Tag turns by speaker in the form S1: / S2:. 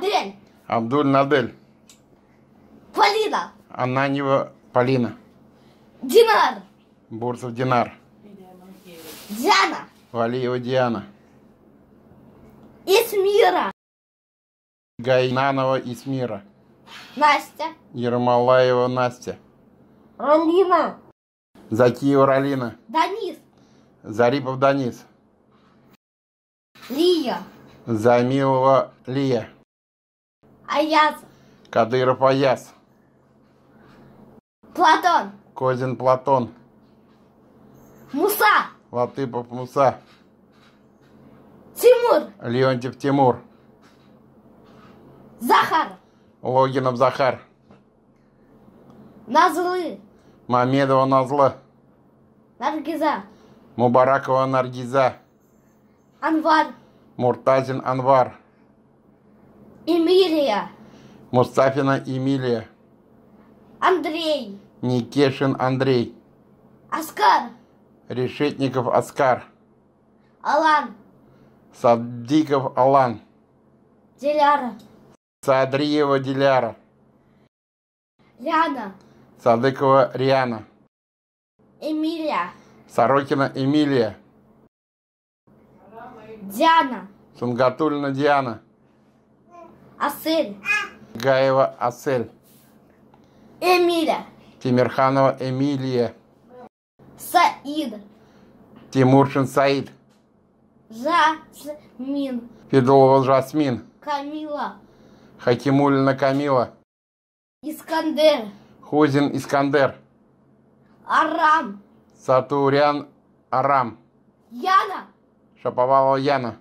S1: Адель.
S2: Абдуль Надель.
S1: Полина.
S2: Ананьева Полина.
S1: Динар.
S2: Бурцев Динар.
S1: Диана.
S2: Валиева Диана.
S1: Исмира.
S2: Гайнанова Исмира.
S1: Настя.
S2: Ермолаева Настя.
S1: Алина.
S2: Закиева Ралина.
S1: Данис.
S2: Зарипов Данис.
S1: Лия.
S2: Замилова Лия.
S1: Аяз.
S2: Кадыров Аяс.
S1: Платон.
S2: Козин Платон.
S1: Муса.
S2: Латыпов Муса.
S1: Тимур.
S2: Леонтьев Тимур.
S1: Захар.
S2: Логинов Захар.
S1: Назлы.
S2: Мамедова Назла.
S1: Наргиза.
S2: Мубаракова Наргиза.
S1: Анвар.
S2: Муртазин Анвар.
S1: Эмилия.
S2: Мустафина Эмилия.
S1: Андрей.
S2: Никешин Андрей.
S1: Оскар.
S2: Решетников Оскар.
S1: Алан.
S2: Саддиков Алан.
S1: Диляра.
S2: Садриева Диляра.
S1: Ляна.
S2: Садыкова Риана.
S1: Эмилия.
S2: Сорокина Эмилия.
S1: Диана.
S2: Сунгатульна Диана.
S1: Асель.
S2: Гаева Асель.
S1: Эмиля.
S2: Тимирханова Эмилия.
S1: Саид.
S2: Тимуршин Саид.
S1: Жасмин.
S2: Федулова Жасмин.
S1: Камила.
S2: Хакимулина Камила.
S1: Искандер.
S2: Хузин Искандер.
S1: Арам.
S2: Сатурян Арам.
S1: Яна.
S2: Шаповалова Яна.